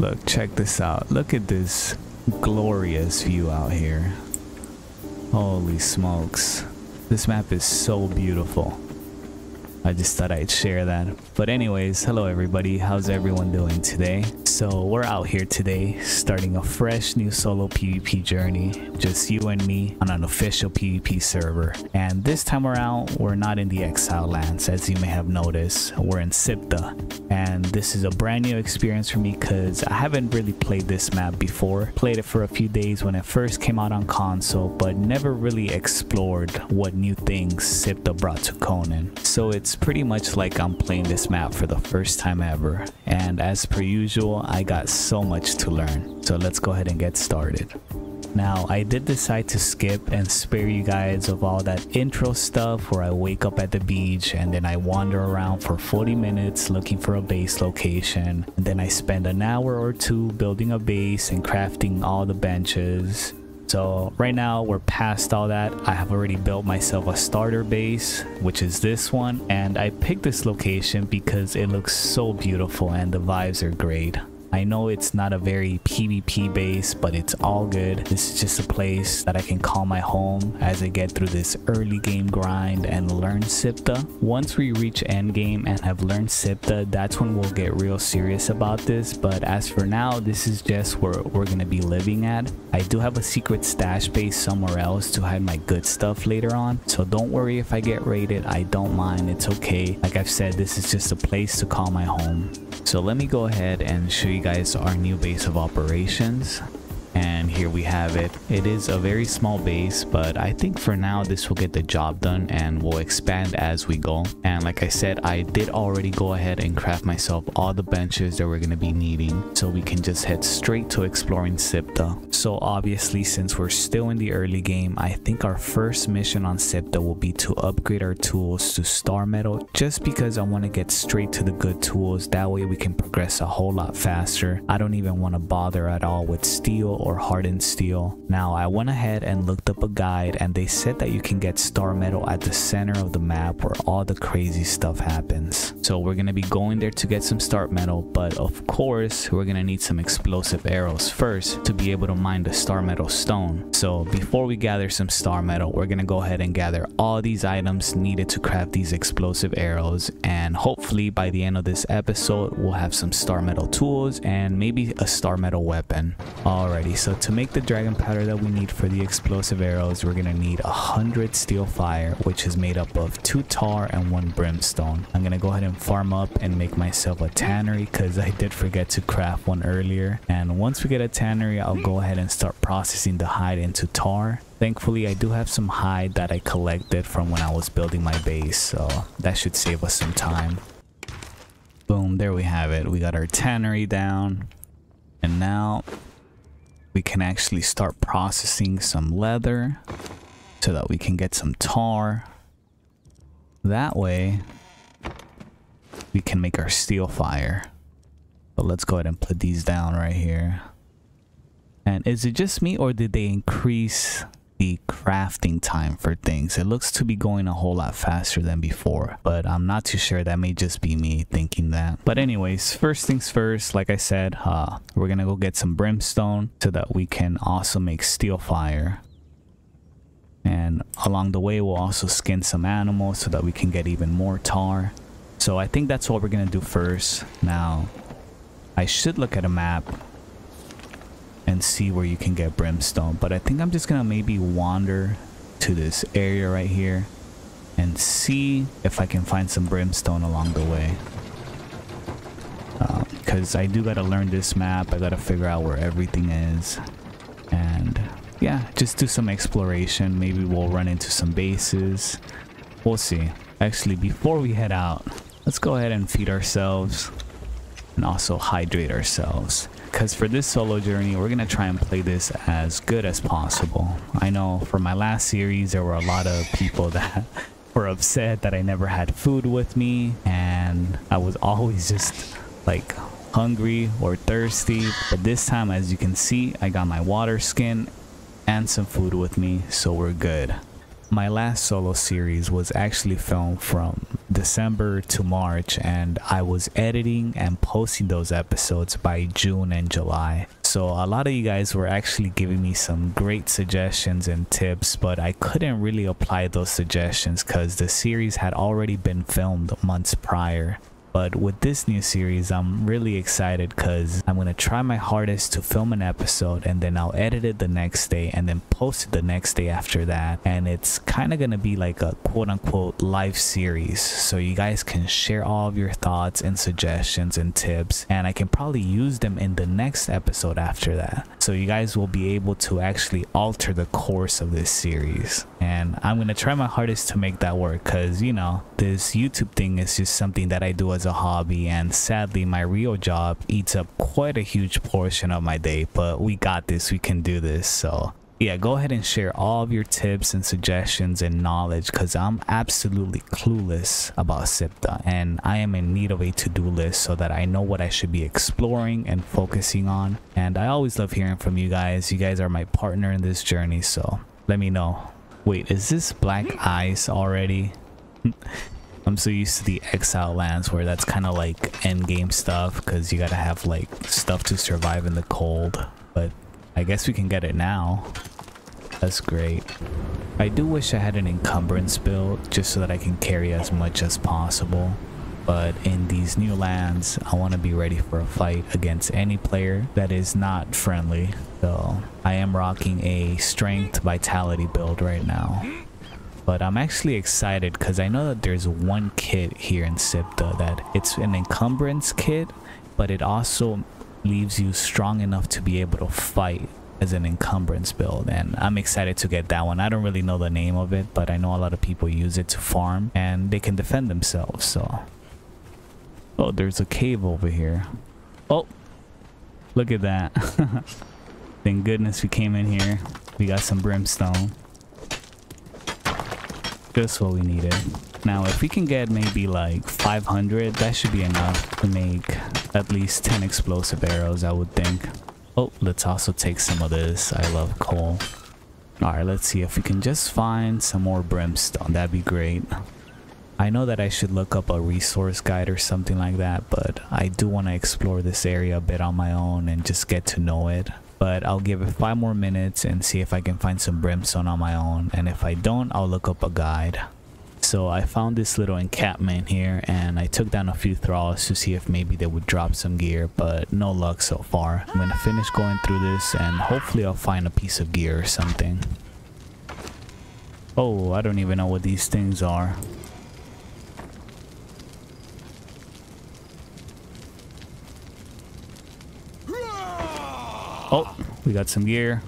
Look, check this out. Look at this glorious view out here. Holy smokes. This map is so beautiful. I just thought I'd share that. But anyways, hello everybody. How's everyone doing today? So we're out here today starting a fresh new solo PvP journey. Just you and me on an official PvP server. And this time around, we're not in the Exile lands as you may have noticed. We're in Siptah. And this is a brand new experience for me because I haven't really played this map before. Played it for a few days when it first came out on console, but never really explored what new things Siptah brought to Conan. So it's it's pretty much like I'm playing this map for the first time ever. And as per usual, I got so much to learn. So let's go ahead and get started. Now, I did decide to skip and spare you guys of all that intro stuff where I wake up at the beach and then I wander around for 40 minutes looking for a base location. And then I spend an hour or two building a base and crafting all the benches. So right now we're past all that. I have already built myself a starter base, which is this one. And I picked this location because it looks so beautiful and the vibes are great. I know it's not a very PvP base, but it's all good. This is just a place that I can call my home as I get through this early game grind and learn Siptah. Once we reach endgame and have learned Siptah, that's when we'll get real serious about this. But as for now, this is just where we're gonna be living at. I do have a secret stash base somewhere else to hide my good stuff later on. So don't worry if I get raided, I don't mind, it's okay. Like I've said, this is just a place to call my home. So let me go ahead and show you guys our new base of operations and here we have it. It is a very small base but i think for now this will get the job done and we'll expand as we go. And like i said i did already go ahead and craft myself all the benches that we're going to be needing so we can just head straight to exploring siptah so obviously since we're still in the early game i think our first mission on siptah will be to upgrade our tools to star metal just because i want to get straight to the good tools. That way we can progress a whole lot faster. I don't even want to bother at all with steel or hardened steel. Now I went ahead and looked up a guide and they said that you can get star metal at the center of the map where all the crazy stuff happens. So we're gonna be going there to get some star metal but of course we're gonna need some explosive arrows first to be able to mine the star metal stone. So before we gather some star metal we're gonna go ahead and gather all these items needed to craft these explosive arrows and hopefully by the end of this episode we'll have some star metal tools and maybe a star metal weapon. Alrighty so to make the dragon powder that we need for the explosive arrows, we're gonna need a hundred steel fire, which is made up of two tar and one brimstone. I'm gonna go ahead and farm up and make myself a tannery because I did forget to craft one earlier. And once we get a tannery, I'll go ahead and start processing the hide into tar. Thankfully, I do have some hide that I collected from when I was building my base, so that should save us some time. Boom, there we have it. We got our tannery down. And now we can actually start processing some leather so that we can get some tar. That way, we can make our steel fire. But let's go ahead and put these down right here. And is it just me or did they increase the crafting time for things. It looks to be going a whole lot faster than before, but I'm not too sure. That may just be me thinking that. But anyways, first things first, like I said, uh, we're gonna go get some brimstone so that we can also make steel fire. And along the way, we'll also skin some animals so that we can get even more tar. So I think that's what we're gonna do first. Now, I should look at a map and see where you can get brimstone. But I think I'm just gonna maybe wander to this area right here and see if I can find some brimstone along the way. Because um, I do gotta learn this map. I gotta figure out where everything is. And yeah, just do some exploration. Maybe we'll run into some bases. We'll see. Actually, before we head out, let's go ahead and feed ourselves and also hydrate ourselves because for this solo journey we're gonna try and play this as good as possible. I know for my last series there were a lot of people that were upset that i never had food with me and i was always just like hungry or thirsty. But this time as you can see i got my water skin and some food with me so we're good my last solo series was actually filmed from December to March and I was editing and posting those episodes by June and July. So a lot of you guys were actually giving me some great suggestions and tips, but I couldn't really apply those suggestions because the series had already been filmed months prior. But with this new series, I'm really excited because I'm going to try my hardest to film an episode and then I'll edit it the next day and then post it the next day after that. And it's kind of going to be like a quote unquote live series. So you guys can share all of your thoughts and suggestions and tips. And I can probably use them in the next episode after that. So you guys will be able to actually alter the course of this series. And I'm going to try my hardest to make that work because, you know, this YouTube thing is just something that I do as a hobby and sadly my real job eats up quite a huge portion of my day but we got this we can do this so yeah go ahead and share all of your tips and suggestions and knowledge because i'm absolutely clueless about Siptah and i am in need of a to-do list so that i know what i should be exploring and focusing on and i always love hearing from you guys. You guys are my partner in this journey so let me know. Wait is this black hmm. ice already I'm so used to the exile lands where that's kind of like end game stuff because you gotta have like stuff to survive in the cold. But I guess we can get it now. That's great. I do wish I had an encumbrance build just so that I can carry as much as possible. But in these new lands, I want to be ready for a fight against any player that is not friendly. So I am rocking a strength vitality build right now but I'm actually excited because I know that there's one kit here in Siptah that it's an encumbrance kit, but it also leaves you strong enough to be able to fight as an encumbrance build and I'm excited to get that one. I don't really know the name of it, but I know a lot of people use it to farm and they can defend themselves, so. Oh, there's a cave over here. Oh, look at that. Thank goodness we came in here. We got some brimstone. Just what we needed. Now, if we can get maybe like 500, that should be enough to make at least 10 explosive arrows, I would think. Oh, let's also take some of this. I love coal. Alright, let's see if we can just find some more brimstone. That'd be great. I know that I should look up a resource guide or something like that, but I do want to explore this area a bit on my own and just get to know it but I'll give it five more minutes and see if I can find some brimstone on my own. And if I don't I'll look up a guide. So I found this little encampment here and I took down a few thralls to see if maybe they would drop some gear but no luck so far. I'm gonna finish going through this and hopefully I'll find a piece of gear or something. Oh I don't even know what these things are Oh, we got some gear.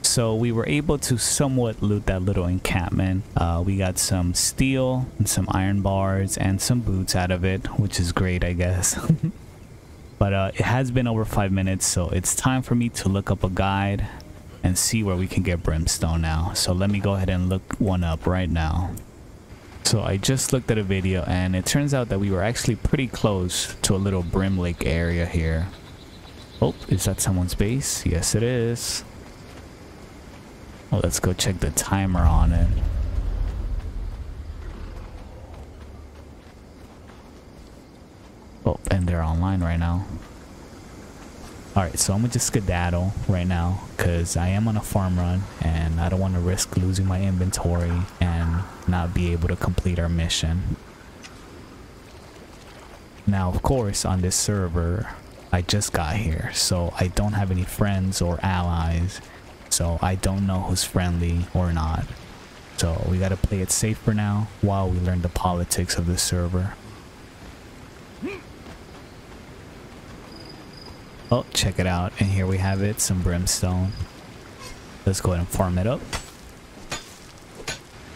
So we were able to somewhat loot that little encampment. Uh, we got some steel and some iron bars and some boots out of it, which is great, I guess. but uh, it has been over five minutes, so it's time for me to look up a guide and see where we can get brimstone now. So let me go ahead and look one up right now. So I just looked at a video and it turns out that we were actually pretty close to a little brim lake area here. Oh, is that someone's base? Yes, it is. Well, let's go check the timer on it. Oh, and they're online right now. Alright, so I'm gonna just skedaddle right now because I am on a farm run and I don't want to risk losing my inventory and not be able to complete our mission. Now, of course, on this server, I just got here, so I don't have any friends or allies, so I don't know who's friendly or not. So we gotta play it safe for now while we learn the politics of the server. Oh, check it out. And here we have it, some brimstone. Let's go ahead and farm it up.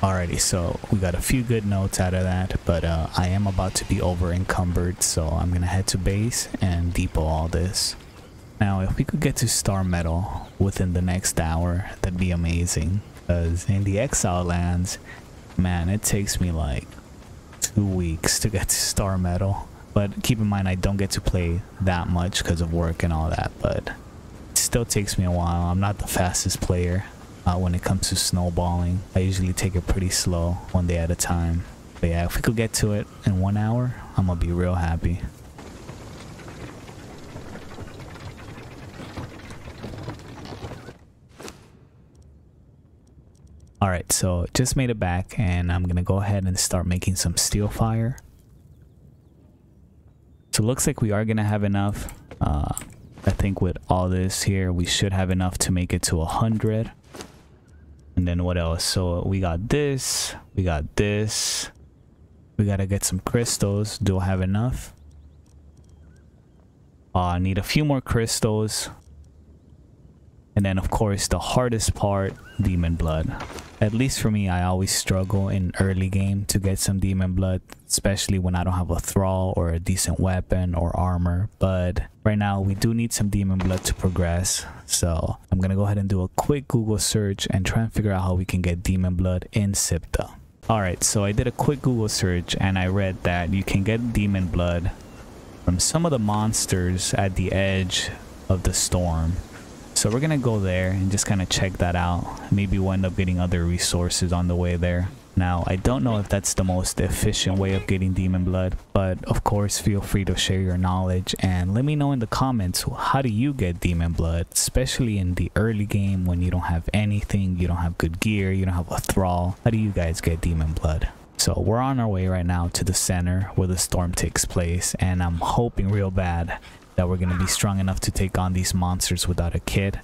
Alrighty, so we got a few good nodes out of that, but uh, I am about to be over encumbered, so I'm gonna head to base and depot all this. Now, if we could get to star metal within the next hour, that'd be amazing. Because in the exile lands, man, it takes me like two weeks to get to star metal. But keep in mind, I don't get to play that much because of work and all that, but it still takes me a while. I'm not the fastest player. Uh, when it comes to snowballing. I usually take it pretty slow, one day at a time. But yeah, if we could get to it in one hour, I'm gonna be real happy. Alright, so just made it back and I'm gonna go ahead and start making some steel fire. So looks like we are gonna have enough. Uh, I think with all this here, we should have enough to make it to a hundred. And then what else? So we got this, we got this. We gotta get some crystals. Do I have enough? Uh, I need a few more crystals. And then of course the hardest part, demon blood. At least for me, I always struggle in early game to get some demon blood, especially when I don't have a thrall or a decent weapon or armor. But right now we do need some demon blood to progress. So I'm gonna go ahead and do a quick Google search and try and figure out how we can get demon blood in Siptah. Alright, so I did a quick Google search and I read that you can get demon blood from some of the monsters at the edge of the storm. So we're gonna go there and just kind of check that out. Maybe we'll end up getting other resources on the way there. Now, I don't know if that's the most efficient way of getting demon blood, but of course, feel free to share your knowledge and let me know in the comments how do you get demon blood, especially in the early game when you don't have anything, you don't have good gear, you don't have a thrall. How do you guys get demon blood? So we're on our way right now to the center where the storm takes place and I'm hoping real bad that we're going to be strong enough to take on these monsters without a kit.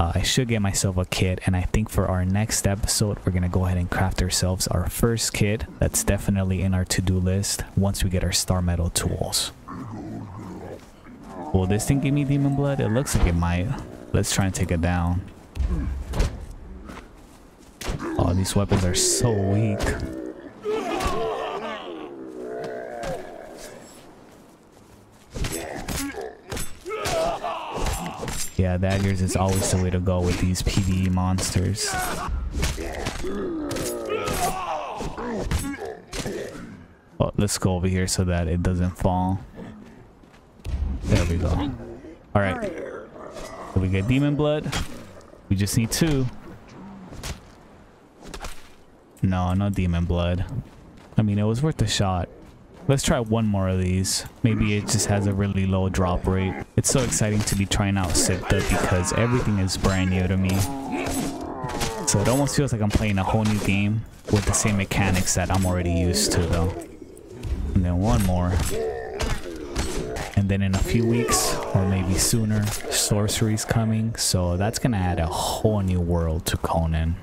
Uh, I should get myself a kit and I think for our next episode we're going to go ahead and craft ourselves our first kit. That's definitely in our to-do list once we get our star metal tools. Will this thing give me demon blood? It looks like it might. Let's try and take it down. Oh, these weapons are so weak. Yeah, daggers is always the way to go with these PvE monsters. Oh, let's go over here so that it doesn't fall. There we go. Alright. So we get demon blood. We just need two. No, no demon blood. I mean, it was worth a shot. Let's try one more of these. Maybe it just has a really low drop rate. It's so exciting to be trying out Siptah because everything is brand new to me. So it almost feels like I'm playing a whole new game with the same mechanics that I'm already used to though. And then one more. And then in a few weeks, or maybe sooner, Sorcery's coming. So that's gonna add a whole new world to Conan.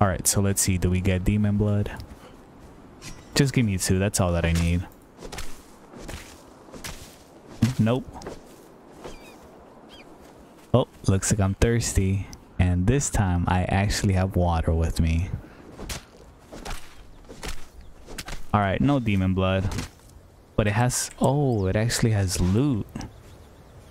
Alright, so let's see. Do we get Demon Blood? Just give me two. That's all that I need. Nope. Oh, looks like I'm thirsty. And this time I actually have water with me. Alright, no demon blood. But it has... Oh, it actually has loot.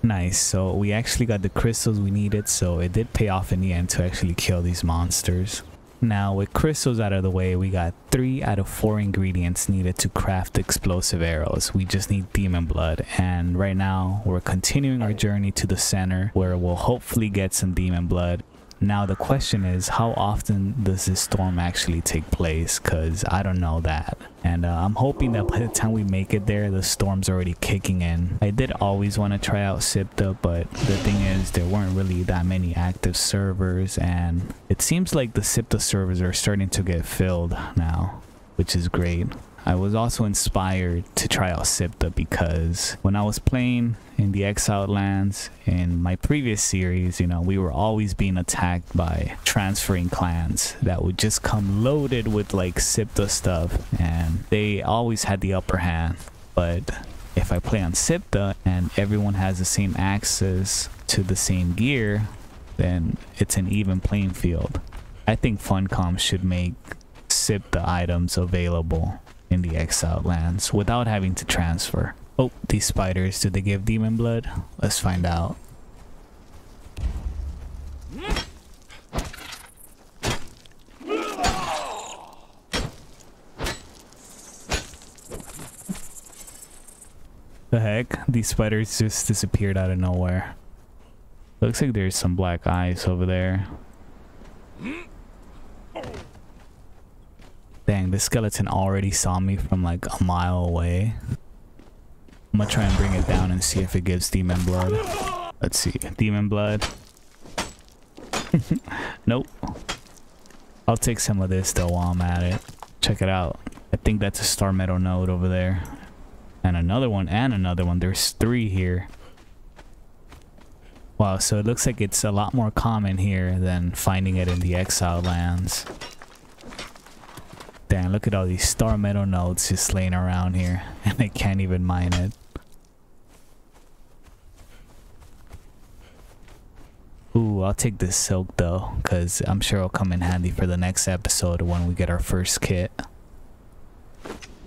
Nice. So we actually got the crystals we needed. So it did pay off in the end to actually kill these monsters. Now with crystals out of the way, we got 3 out of 4 ingredients needed to craft explosive arrows. We just need demon blood and right now we're continuing our journey to the center where we'll hopefully get some demon blood now the question is, how often does this storm actually take place? Because I don't know that. And uh, I'm hoping that by the time we make it there, the storm's already kicking in. I did always want to try out Siptah, but the thing is, there weren't really that many active servers, and it seems like the Siptah servers are starting to get filled now, which is great. I was also inspired to try out Siptah because when I was playing in the Exiled Lands in my previous series, you know, we were always being attacked by transferring clans that would just come loaded with like Siptah stuff and they always had the upper hand. But if I play on Siptah and everyone has the same access to the same gear, then it's an even playing field. I think Funcom should make Siptah items available in the exiled lands without having to transfer. Oh, these spiders, do they give demon blood? Let's find out. The heck? These spiders just disappeared out of nowhere. Looks like there's some black eyes over there. This skeleton already saw me from like a mile away. I'm gonna try and bring it down and see if it gives demon blood. Let's see. Demon blood. nope. I'll take some of this though while I'm at it. Check it out. I think that's a star metal node over there. And another one and another one. There's three here. Wow, so it looks like it's a lot more common here than finding it in the exile lands. Damn, look at all these star metal nodes just laying around here. And they can't even mine it. Ooh, I'll take this silk though, because I'm sure it'll come in handy for the next episode when we get our first kit.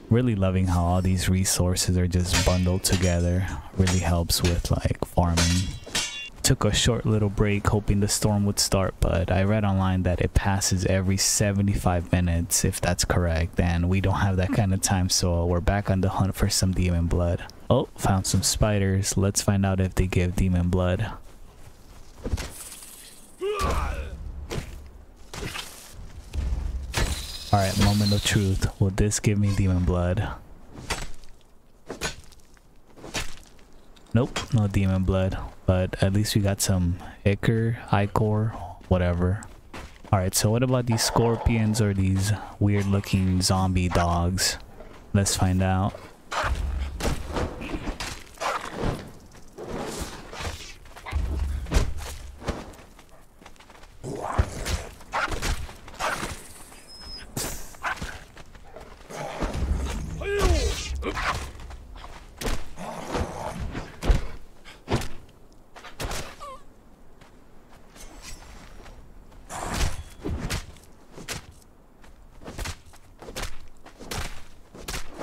Really loving how all these resources are just bundled together. Really helps with like farming. Took a short little break hoping the storm would start, but I read online that it passes every 75 minutes if that's correct, and we don't have that kind of time, so we're back on the hunt for some demon blood. Oh, found some spiders. Let's find out if they give demon blood. Alright, moment of truth. Will this give me demon blood? Nope, no demon blood. But at least we got some Ichor, Ichor, whatever. Alright, so what about these scorpions or these weird looking zombie dogs? Let's find out.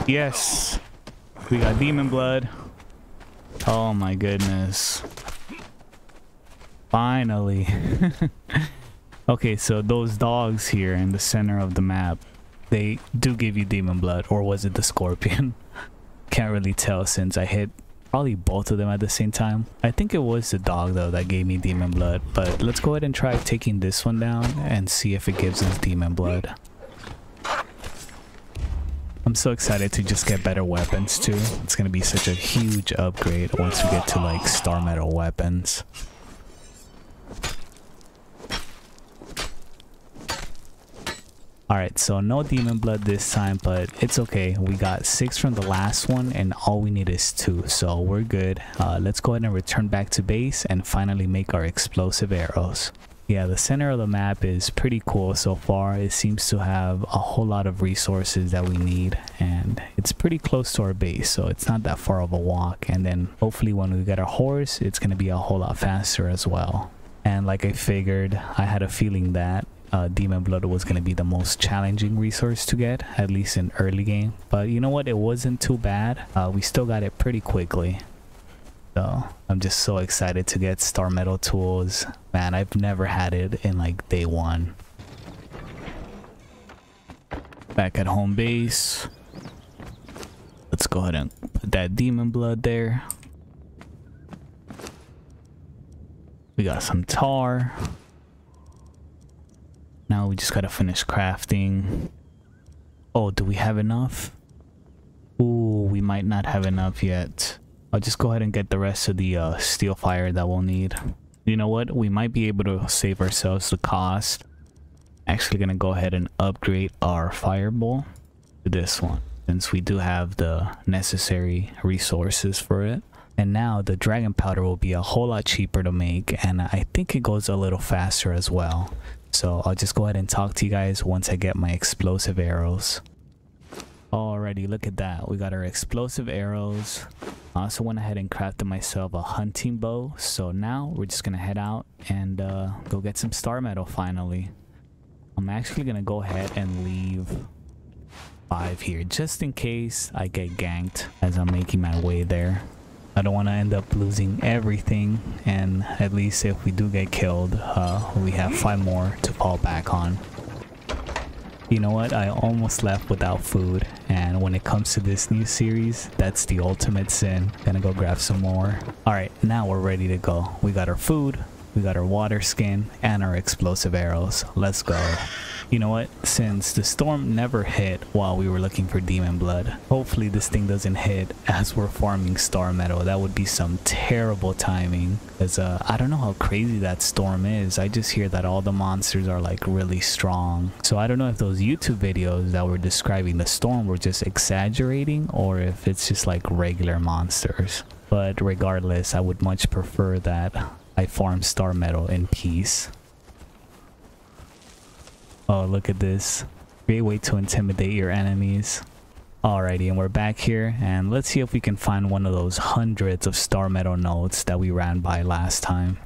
Yes. We got demon blood. Oh my goodness. Finally. okay, so those dogs here in the center of the map, they do give you demon blood. Or was it the scorpion? Can't really tell since I hit probably both of them at the same time. I think it was the dog though that gave me demon blood. But let's go ahead and try taking this one down and see if it gives us demon blood. I'm so excited to just get better weapons too. It's gonna be such a huge upgrade once we get to like star metal weapons. Alright, so no demon blood this time, but it's okay. We got six from the last one and all we need is two, so we're good. Uh, let's go ahead and return back to base and finally make our explosive arrows yeah the center of the map is pretty cool so far. It seems to have a whole lot of resources that we need and it's pretty close to our base so it's not that far of a walk. And then hopefully when we get our horse it's going to be a whole lot faster as well. And like i figured i had a feeling that uh, demon blood was going to be the most challenging resource to get at least in early game. But you know what? It wasn't too bad. Uh, we still got it pretty quickly so I'm just so excited to get star metal tools. Man, I've never had it in like day one. Back at home base. Let's go ahead and put that demon blood there. We got some tar. Now we just gotta finish crafting. Oh, do we have enough? Ooh, we might not have enough yet. I'll just go ahead and get the rest of the uh, steel fire that we'll need. You know what? We might be able to save ourselves the cost. Actually gonna go ahead and upgrade our firebowl to this one since we do have the necessary resources for it. And now the dragon powder will be a whole lot cheaper to make and I think it goes a little faster as well. So I'll just go ahead and talk to you guys once I get my explosive arrows. Alrighty, look at that. We got our explosive arrows. I also went ahead and crafted myself a hunting bow. So now we're just gonna head out and uh, go get some star metal finally. I'm actually gonna go ahead and leave five here just in case I get ganked as I'm making my way there. I don't want to end up losing everything and at least if we do get killed, uh, we have five more to fall back on. You know what? I almost left without food. And when it comes to this new series, that's the ultimate sin. Gonna go grab some more. Alright, now we're ready to go. We got our food. We got our water skin and our explosive arrows. Let's go. You know what? Since the storm never hit while we were looking for demon blood, hopefully this thing doesn't hit as we're farming star metal. That would be some terrible timing. Cause uh, I don't know how crazy that storm is. I just hear that all the monsters are like really strong. So I don't know if those YouTube videos that were describing the storm were just exaggerating or if it's just like regular monsters. But regardless, I would much prefer that I farm star metal in peace. Oh, look at this. Great way to intimidate your enemies. Alrighty, and we're back here, and let's see if we can find one of those hundreds of star metal nodes that we ran by last time.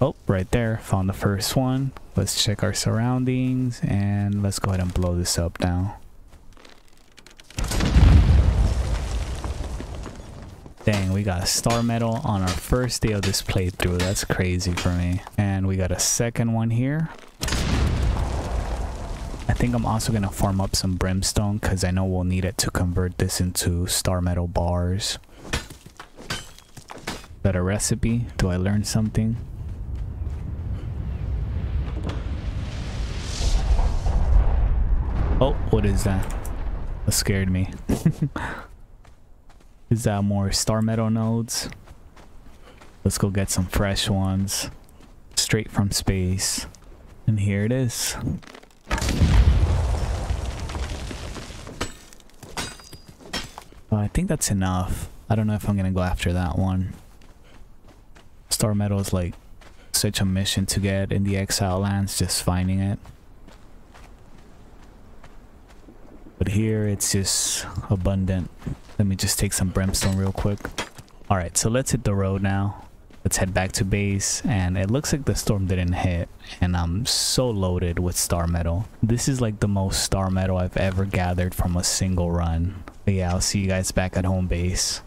Oh, right there, found the first one. Let's check our surroundings, and let's go ahead and blow this up now. We got a star metal on our first day of this playthrough. That's crazy for me. And we got a second one here. I think I'm also going to farm up some brimstone because I know we'll need it to convert this into star metal bars. Is that a recipe? Do I learn something? Oh, what is that? That scared me. Is that more star metal nodes? Let's go get some fresh ones. Straight from space. And here it is. Uh, I think that's enough. I don't know if I'm gonna go after that one. Star metal is like such a mission to get in the exile lands, just finding it. But here it's just abundant. Let me just take some brimstone real quick. Alright, so let's hit the road now. Let's head back to base and it looks like the storm didn't hit and I'm so loaded with star metal. This is like the most star metal I've ever gathered from a single run. But yeah, I'll see you guys back at home base.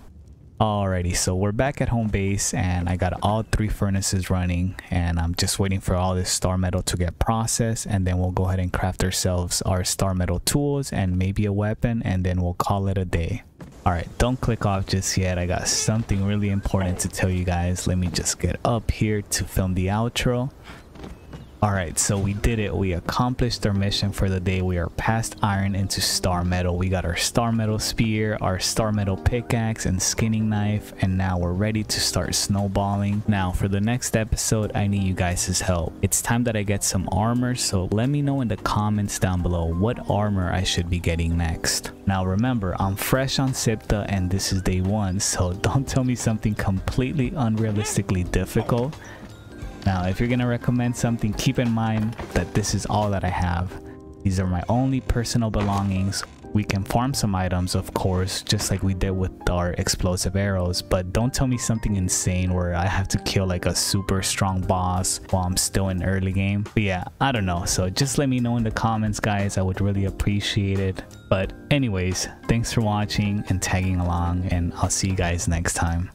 Alrighty, so we're back at home base and I got all three furnaces running and I'm just waiting for all this star metal to get processed and then we'll go ahead and craft ourselves our star metal tools and maybe a weapon and then we'll call it a day. Alright, don't click off just yet. I got something really important to tell you guys. Let me just get up here to film the outro. Alright, so we did it. We accomplished our mission for the day. We are past iron into star metal. We got our star metal spear, our star metal pickaxe and skinning knife, and now we're ready to start snowballing. Now, for the next episode, I need you guys' help. It's time that I get some armor, so let me know in the comments down below what armor I should be getting next. Now remember, I'm fresh on Siptah and this is day one, so don't tell me something completely unrealistically difficult now, if you're to recommend something, keep in mind that this is all that I have. These are my only personal belongings. We can farm some items, of course, just like we did with our explosive arrows, but don't tell me something insane where I have to kill like a super strong boss while I'm still in early game. But yeah, I don't know. So just let me know in the comments, guys. I would really appreciate it. But anyways, thanks for watching and tagging along, and I'll see you guys next time.